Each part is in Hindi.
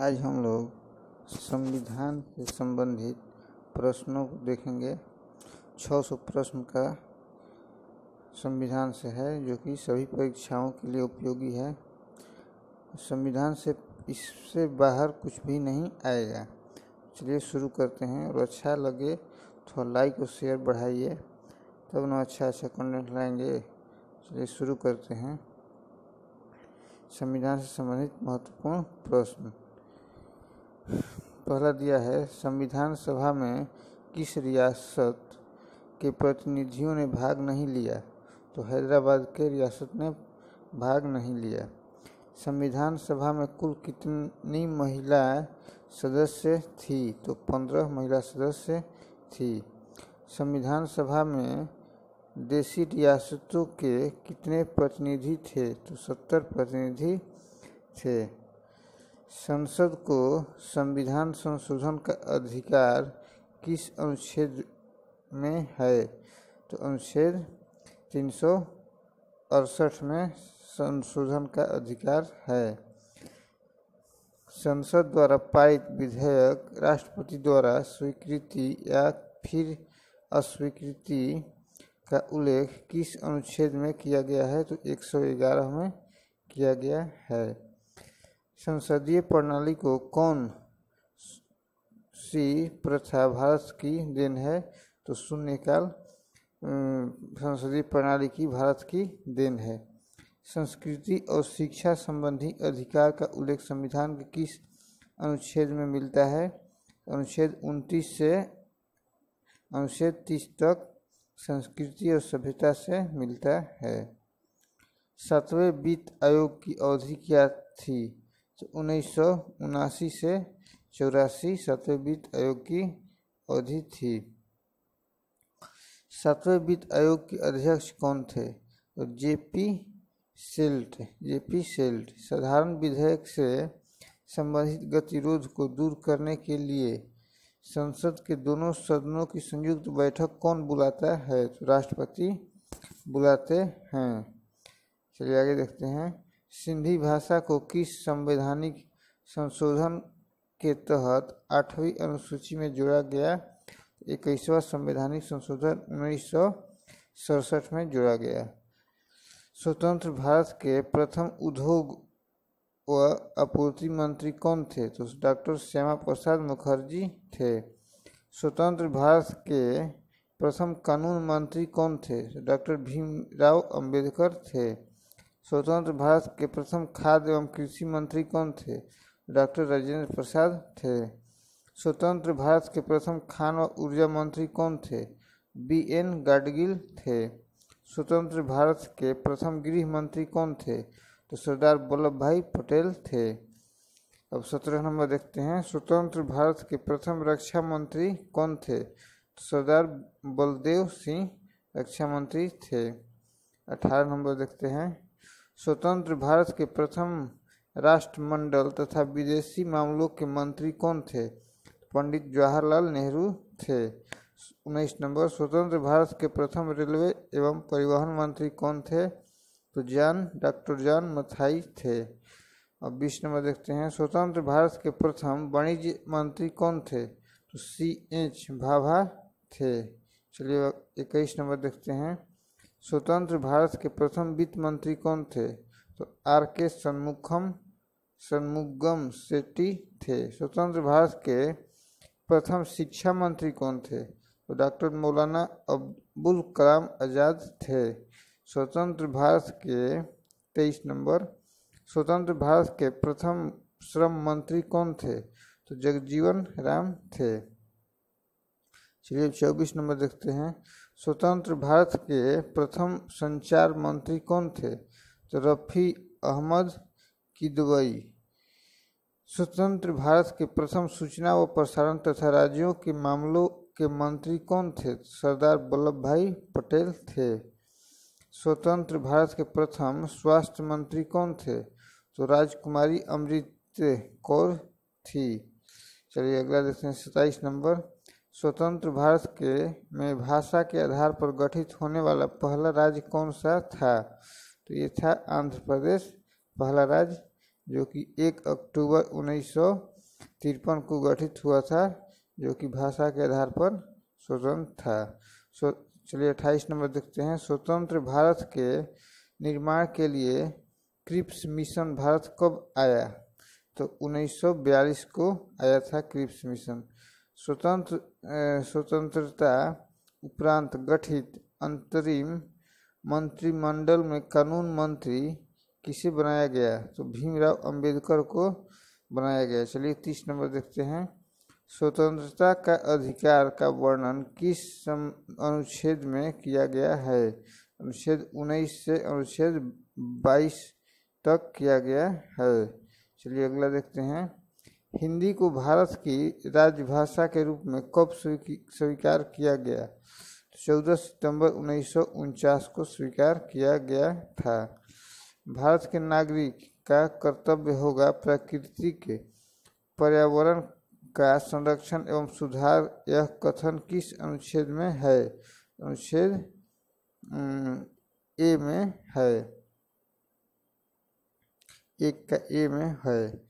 आज हम लोग संविधान से संबंधित प्रश्नों को देखेंगे। 600 प्रश्न का संविधान से है, जो कि सभी परीक्षाओं के लिए उपयोगी है। संविधान से इससे बाहर कुछ भी नहीं आएगा। चलिए शुरू करते हैं। और अच्छा लगे तो लाइक और शेयर बढ़ाइए। तब ना अच्छा अच्छा कंटेंट लाएँगे। चलिए शुरू करते हैं। संविधान से संबंधित महत्वपूर्ण प्रश्न। पहला दिया है, संविधान सभा में किस रियासत के प्रतिनिधियों ने भाग नहीं लिया? तो हैदराबाद के रियासत ने भाग नहीं लिया। संविधान सभा में कुल कितनी महिला सदस्य थी? तो पंद्रह महिला सदस्य थी। संविधान सभा में देशी रियासतों के कितने प्रतिनिधि थे? तो सत्तर प्रतिनिधि थे। संसद को संविधान संशोधन का अधिकार किस अनुच्छेद में है? तो अनुच्छेद तीन सौ अड़सठ में संशोधन का अधिकार है। संसद द्वारा पारित विधेयक राष्ट्रपति द्वारा स्वीकृति या फिर अस्वीकृति का उल्लेख किस अनुच्छेद में किया गया है? तो 111 में किया गया है। संसदीय प्रणाली को कौन सी प्रथा भारत की देन है? तो शून्यकाल संसदीय प्रणाली की भारत की देन है। संस्कृति और शिक्षा संबंधी अधिकार का उल्लेख संविधान के किस अनुच्छेद में मिलता है? अनुच्छेद 29 से, अनुच्छेद 30 तक संस्कृति और सभ्यता से मिलता है। सातवें वित्त आयोग की अवधि क्या थी? उन्नीस सौ उनासी से चौरासी सातवें वित्त आयोग की अवधि थी। सातवें वित्त आयोग के अध्यक्ष कौन थे? तो जेपी सेल्ट जेपी सेल्ट, साधारण विधेयक से संबंधित गतिरोध को दूर करने के लिए संसद के दोनों सदनों की संयुक्त बैठक कौन बुलाता है? तो राष्ट्रपति बुलाते हैं। चलिए आगे देखते हैं। सिंधी भाषा को किस संवैधानिक संशोधन के तहत आठवीं अनुसूची में जोड़ा गया? इक्कीसवा संवैधानिक संशोधन, उन्नीस सौ सड़सठ में जोड़ा गया। स्वतंत्र भारत के प्रथम उद्योग व आपूर्ति मंत्री कौन थे? तो डॉक्टर श्यामा प्रसाद मुखर्जी थे। स्वतंत्र भारत के प्रथम कानून मंत्री कौन थे? डॉक्टर भीमराव अंबेडकर थे। स्वतंत्र भारत के प्रथम खाद्य एवं कृषि मंत्री कौन थे? डॉक्टर राजेंद्र प्रसाद थे। स्वतंत्र भारत के प्रथम खान व ऊर्जा मंत्री कौन थे? बी एन गाडगिल थे। स्वतंत्र भारत के प्रथम गृह मंत्री कौन थे? तो सरदार वल्लभ भाई पटेल थे। अब सत्रह नंबर देखते हैं। स्वतंत्र भारत के प्रथम रक्षा मंत्री कौन थे? तो सरदार बलदेव सिंह रक्षा मंत्री थे। अठारह नंबर देखते हैं। स्वतंत्र भारत के प्रथम राष्ट्रमंडल तथा विदेशी मामलों के मंत्री कौन थे? पंडित जवाहरलाल नेहरू थे। उन्नीस नंबर, स्वतंत्र भारत के प्रथम रेलवे एवं परिवहन मंत्री कौन थे? तो जान, डॉक्टर जान मथाई थे। अब बीस नंबर देखते हैं, स्वतंत्र भारत के प्रथम वाणिज्य मंत्री कौन थे? तो सी एच भाभा थे। चलिए इक्कीस नंबर देखते हैं। स्वतंत्र भारत के प्रथम वित्त मंत्री कौन थे? तो आर के सन्मुखम, सन्मुगम सेट्टी थे। स्वतंत्र भारत के प्रथम शिक्षा मंत्री कौन थे? तो डॉक्टर मौलाना अब्दुल कलाम आज़ाद थे। स्वतंत्र भारत के तेईस नंबर, स्वतंत्र भारत के प्रथम श्रम मंत्री कौन थे? तो जगजीवन राम थे। चलिए चौबीस नंबर देखते हैं। स्वतंत्र भारत के प्रथम संचार मंत्री कौन थे? तो रफ़ी अहमद किदवई। स्वतंत्र भारत के प्रथम सूचना व प्रसारण तथा राज्यों के मामलों के मंत्री कौन थे? सरदार वल्लभ भाई पटेल थे। स्वतंत्र भारत के प्रथम स्वास्थ्य मंत्री कौन थे? तो राजकुमारी अमृत कौर थी। चलिए अगला देखते हैं, सत्ताईस नंबर। स्वतंत्र भारत के में भाषा के आधार पर गठित होने वाला पहला राज्य कौन सा था? तो ये था आंध्र प्रदेश, पहला राज्य, जो कि एक अक्टूबर उन्नीस को गठित हुआ था, जो कि भाषा के आधार पर स्वतंत्र था। सो, चलिए अट्ठाईस नंबर देखते हैं। स्वतंत्र भारत के निर्माण के लिए क्रिप्स मिशन भारत कब आया? तो 1942 को आया था क्रिप्स मिशन। स्वतंत्र स्वतंत्रता उपरांत गठित अंतरिम मंत्रिमंडल में कानून मंत्री किसे बनाया गया? तो भीमराव अंबेडकर को बनाया गया। चलिए तीस नंबर देखते हैं। स्वतंत्रता का अधिकार का वर्णन किस सम, अनुच्छेद में किया गया है? अनुच्छेद 19 से अनुच्छेद 22 तक किया गया है। चलिए अगला देखते हैं। हिंदी को भारत की राजभाषा के रूप में कब स्वीकार किया गया? चौदह सितंबर उन्नीस सौ उनचास को स्वीकार किया गया था। भारत के नागरिक का कर्तव्य होगा प्रकृति के पर्यावरण का संरक्षण एवं सुधार। यह कथन किस अनुच्छेद में है? अनुच्छेद ए में है। एक का ए में है।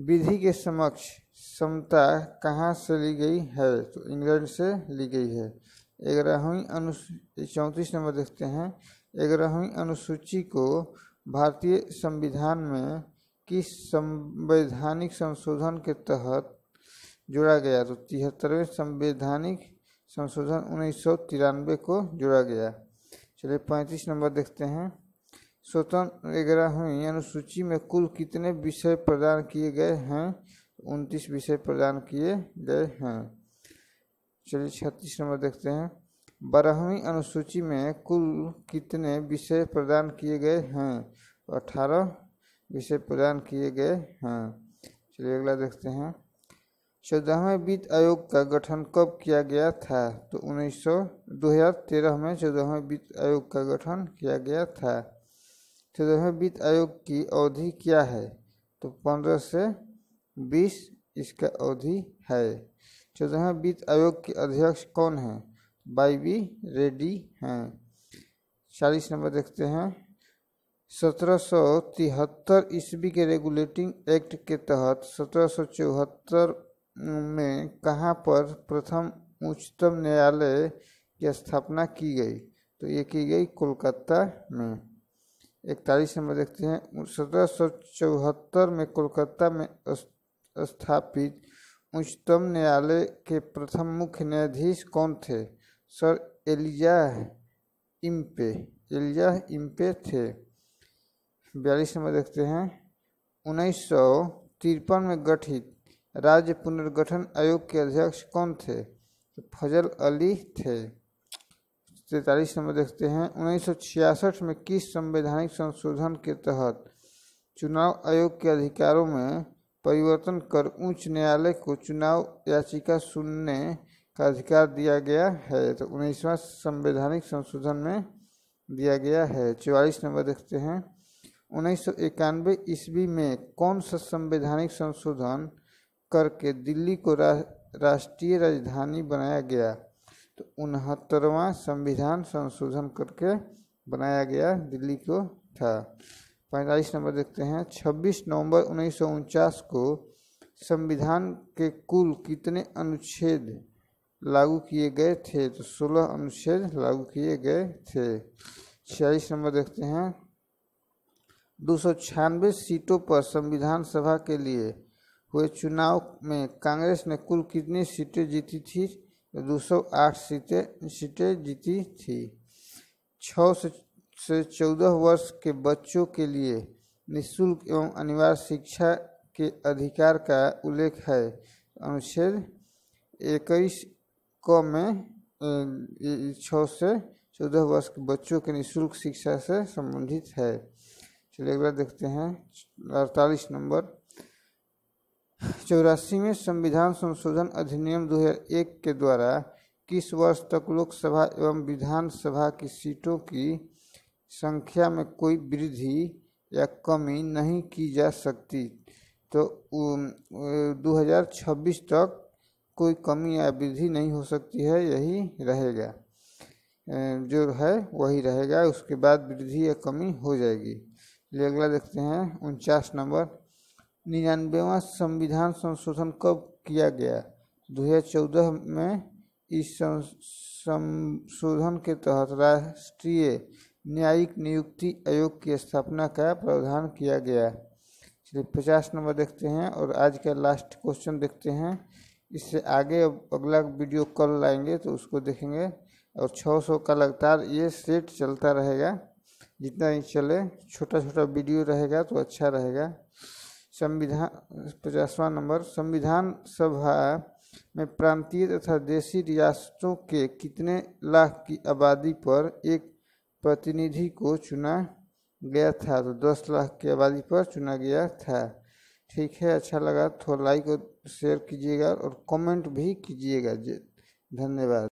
विधि के समक्ष समता कहाँ से ली गई है? तो इंग्लैंड से ली गई है। ग्यारहवीं अनु चौंतीस नंबर देखते हैं। ग्यारहवीं अनुसूची को भारतीय संविधान में किस संवैधानिक संशोधन के तहत जोड़ा गया? तो तिहत्तरवें संवैधानिक संशोधन उन्नीस सौ तिरानवे को जोड़ा गया। चलिए पैंतीस नंबर देखते हैं। स्वतंत्र ग्यारहवीं अनुसूची में कुल कितने विषय प्रदान किए गए हैं? उनतीस विषय प्रदान किए गए हैं। चलिए छत्तीस नंबर देखते हैं। बारहवीं अनुसूची में कुल कितने विषय प्रदान किए गए हैं? अठारह विषय प्रदान किए गए हैं। चलिए अगला देखते हैं। चौदहवें वित्त आयोग का गठन कब किया गया था? तो उन्नीस सौ दो हज़ार तेरह में चौदहवें वित्त आयोग का गठन किया गया था। चौदहवें वित्त आयोग की अवधि क्या है? तो पंद्रह से बीस इसका अवधि है। चौदहवें वित्त आयोग के अध्यक्ष कौन है? बाई बी रेड्डी हैं। चालीस नंबर देखते हैं। सत्रह सौ तिहत्तर ईस्वी के रेगुलेटिंग एक्ट के तहत सत्रह सौ चौहत्तर में कहाँ पर प्रथम उच्चतम न्यायालय की स्थापना की गई? तो ये की गई कोलकाता में। इकतालीस नंबर देखते हैं। सत्रह सौ चौहत्तर में कोलकाता में स्थापित उच्चतम न्यायालय के प्रथम मुख्य न्यायाधीश कौन थे? Sir Elijah Impey Elijah Impey थे। बयालीस नंबर देखते हैं। उन्नीस सौ तिरपन में गठित राज्य पुनर्गठन आयोग के अध्यक्ष कौन थे? फजल अली थे। तैतालीस नंबर देखते हैं। उन्नीस सौ छियासठ में किस संवैधानिक संशोधन के तहत चुनाव आयोग के अधिकारों में परिवर्तन कर उच्च न्यायालय को चुनाव याचिका सुनने का अधिकार दिया गया है? तो उन्नीसवा संवैधानिक संशोधन में दिया गया है। चौवालीस नंबर देखते हैं। उन्नीस सौ इक्यानवे ईस्वी में कौन सा संवैधानिक संशोधन करके दिल्ली को रा, राष्ट्रीय राजधानी बनाया गया? तो उनहत्तरवा संविधान संशोधन करके बनाया गया दिल्ली को था। पैंतालीस नंबर देखते हैं। 26 नवंबर उन्नीस सौ उनचास को संविधान के कुल कितने अनुच्छेद लागू किए गए थे? तो 16 अनुच्छेद लागू किए गए थे। छियालीस नंबर देखते हैं। दो सौ छियानवे सीटों पर संविधान सभा के लिए हुए चुनाव में कांग्रेस ने कुल कितनी सीटें जीती थी? दो सौ आठ सीटें सीटें जीती थी। छः से से चौदह वर्ष के बच्चों के लिए निःशुल्क एवं अनिवार्य शिक्षा के अधिकार का उल्लेख है। अनुच्छेद इक्कीस क में छः से चौदह वर्ष के बच्चों के निःशुल्क शिक्षा से संबंधित है। चलिए अगला देखते हैं। अड़तालीस नंबर। चौरासी में संविधान संशोधन अधिनियम 2001 के द्वारा किस वर्ष तक लोकसभा एवं विधानसभा की सीटों की संख्या में कोई वृद्धि या कमी नहीं की जा सकती? तो 2026 तक कोई कमी या वृद्धि नहीं हो सकती है, यही रहेगा। जो है, वही रहेगा, उसके बाद वृद्धि या कमी हो जाएगी। अगला देखते हैं, उनचास नंबर। निन्यानवेवा संविधान संशोधन कब किया गया? 2014 में इस संशोधन के तहत राष्ट्रीय न्यायिक नियुक्ति आयोग की स्थापना का प्रावधान किया गया। चलिए पचास नंबर देखते हैं और आज का लास्ट क्वेश्चन देखते हैं। इससे आगे अगला वीडियो कल लाएँगे तो उसको देखेंगे और 600 का लगातार ये सेट चलता रहेगा। जितना ही चले छोटा छोटा वीडियो रहेगा तो अच्छा रहेगा। संविधान, पचासवां नंबर, संविधान सभा में प्रांतीय तथा देशी रियासतों के कितने लाख की आबादी पर एक प्रतिनिधि को चुना गया था? तो दस लाख की आबादी पर चुना गया था। ठीक है अच्छा लगा। तो लाइक और शेयर कीजिएगा और कमेंट भी कीजिएगा। धन्यवाद।